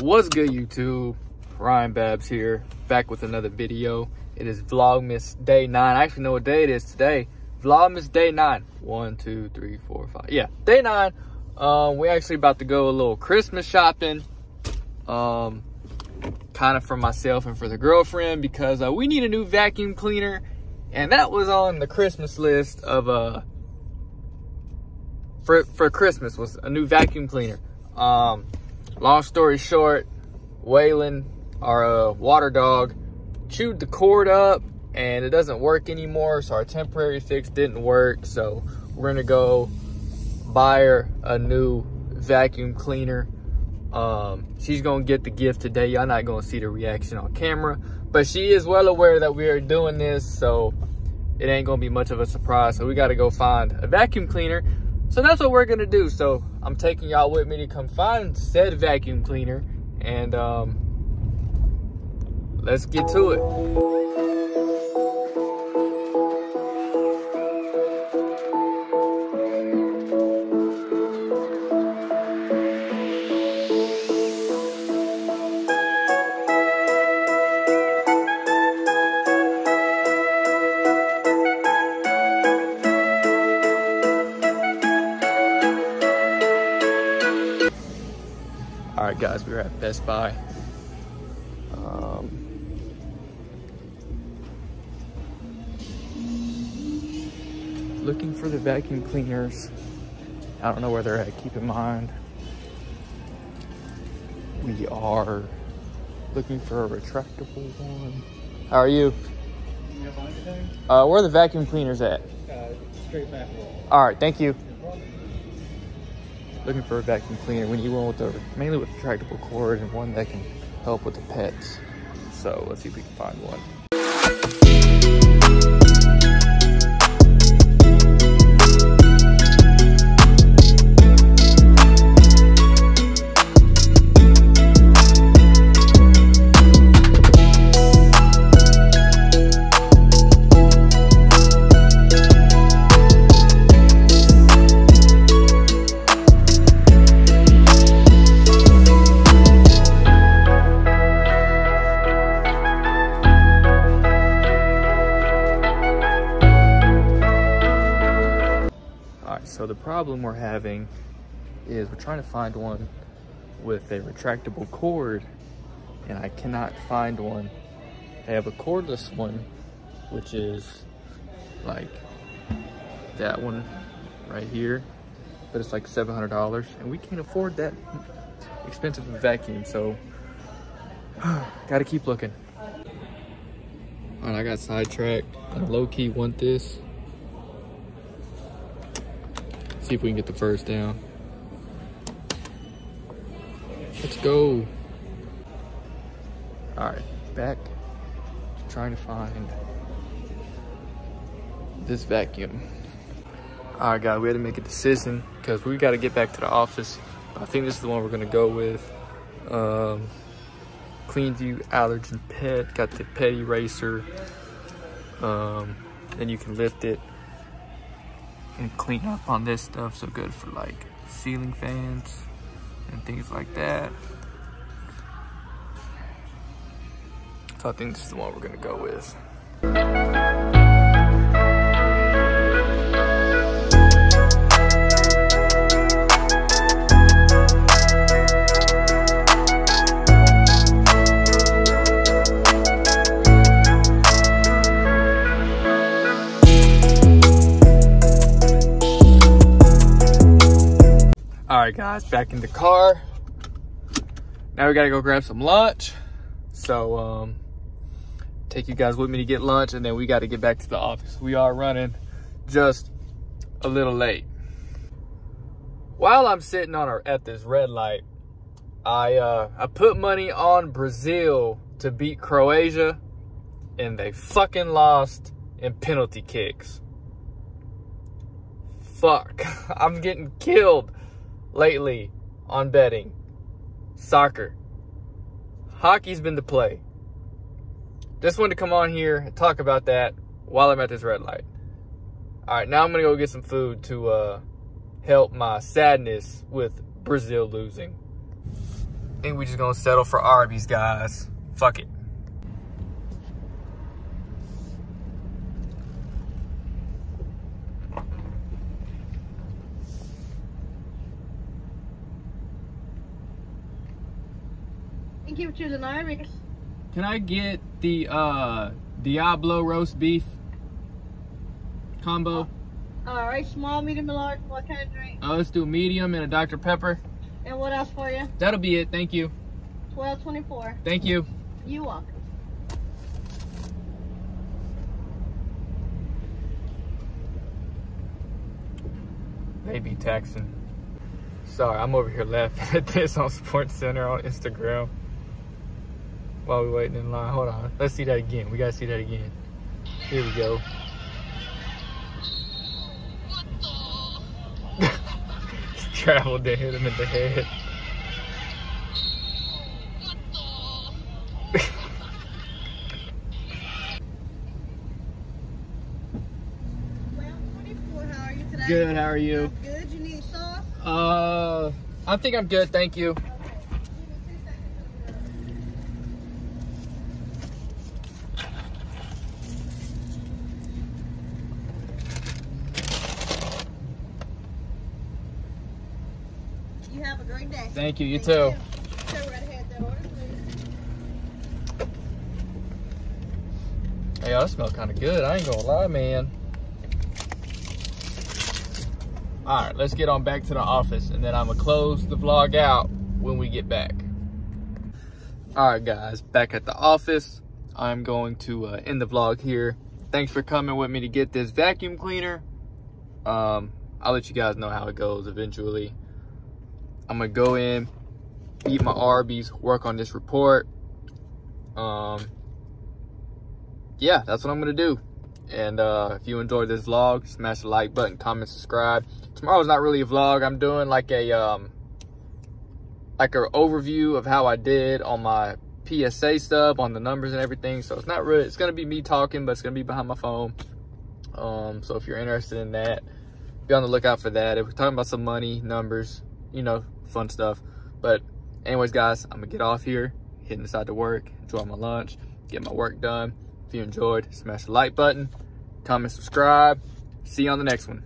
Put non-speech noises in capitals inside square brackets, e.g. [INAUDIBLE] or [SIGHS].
What's good, YouTube? Ryan Babbs here, back with another video. It is Vlogmas Day 9. I actually know what day it is today. Vlogmas Day 9. One, two, three, four, five. Yeah, Day 9. Um, we're actually about to go a little Christmas shopping. Um, kind of for myself and for the girlfriend because uh, we need a new vacuum cleaner. And that was on the Christmas list of, uh, for, for Christmas was a new vacuum cleaner. Um, long story short, Waylon, our uh, water dog, chewed the cord up and it doesn't work anymore. So our temporary fix didn't work. So we're gonna go buy her a new vacuum cleaner. Um, she's gonna get the gift today. Y'all not gonna see the reaction on camera, but she is well aware that we are doing this. So it ain't gonna be much of a surprise. So we gotta go find a vacuum cleaner. So that's what we're gonna do. So I'm taking y'all with me to come find said vacuum cleaner and um, let's get to it. Right, guys, we're at Best Buy. Um, looking for the vacuum cleaners. I don't know where they're at. Keep in mind, we are looking for a retractable one. How are you? You? Uh, where are the vacuum cleaners at? Uh, straight back roll. All right, thank you. Looking for a vacuum cleaner. We need one with the mainly with retractable cord and one that can help with the pets. So let's see if we can find one. So the problem we're having is we're trying to find one with a retractable cord and I cannot find one. They have a cordless one, which is like that one right here, but it's like $700 and we can't afford that expensive vacuum. So [SIGHS] gotta keep looking. All right, I got sidetracked. I low key want this. See if we can get the first down. Let's go. All right, back to trying to find this vacuum. All right, guys, we had to make a decision because we got to get back to the office. I think this is the one we're gonna go with. Um, Cleanview Allergen Pet got the pet eraser. Um, then you can lift it and clean up on this stuff. So good for like ceiling fans and things like that. So I think this is the one we're gonna go with. Guys, back in the car. Now we gotta go grab some lunch. So, um, take you guys with me to get lunch, and then we gotta get back to the office. We are running just a little late. While I'm sitting on our at this red light, I uh, I put money on Brazil to beat Croatia, and they fucking lost in penalty kicks. Fuck, [LAUGHS] I'm getting killed lately on betting. Soccer. Hockey's been the play. Just wanted to come on here and talk about that while I'm at this red light. All right, now I'm gonna go get some food to uh, help my sadness with Brazil losing. I think we're just gonna settle for Arby's, guys. Fuck it. Thank you for choosing Arby's. Can I get the uh Diablo roast beef combo? Alright, small, medium, and large. What kind of drink? Uh, let's do medium and a Dr. Pepper. And what else for you? That'll be it. Thank you. 1224. Thank you. You welcome. Maybe texting. Sorry, I'm over here laughing at this on Sports Center on Instagram. While we're waiting in line. Hold on. Let's see that again. We gotta see that again. Here we go. [LAUGHS] Traveled to hit him in the head. Well, 24. How are you today? Good, how are you? Good. You need sauce? Uh, I think I'm good, thank you. Okay. Give me two seconds. You have a great day. Thank you, you Thank too. you. Go right ahead, that order. Hey, that smell kind of good. I ain't gonna lie, man. All right, let's get on back to the office, and then I'm gonna close the vlog out when we get back. All right, guys, back at the office. I'm going to uh, end the vlog here. Thanks for coming with me to get this vacuum cleaner. Um, I'll let you guys know how it goes eventually. I'm gonna go in, eat my Arby's, work on this report. Um, yeah, that's what I'm gonna do. And uh, if you enjoyed this vlog, smash the like button, comment, subscribe. Tomorrow's not really a vlog. I'm doing like a um, like an overview of how I did on my PSA stuff, on the numbers and everything. So it's not really. It's gonna be me talking, but it's gonna be behind my phone. Um, so if you're interested in that, be on the lookout for that. If we're talking about some money, numbers, you know, fun stuff. But anyways, guys, I'm gonna get off here, heading inside to work, enjoy my lunch, get my work done. If you enjoyed, smash the like button, comment, subscribe. See you on the next one.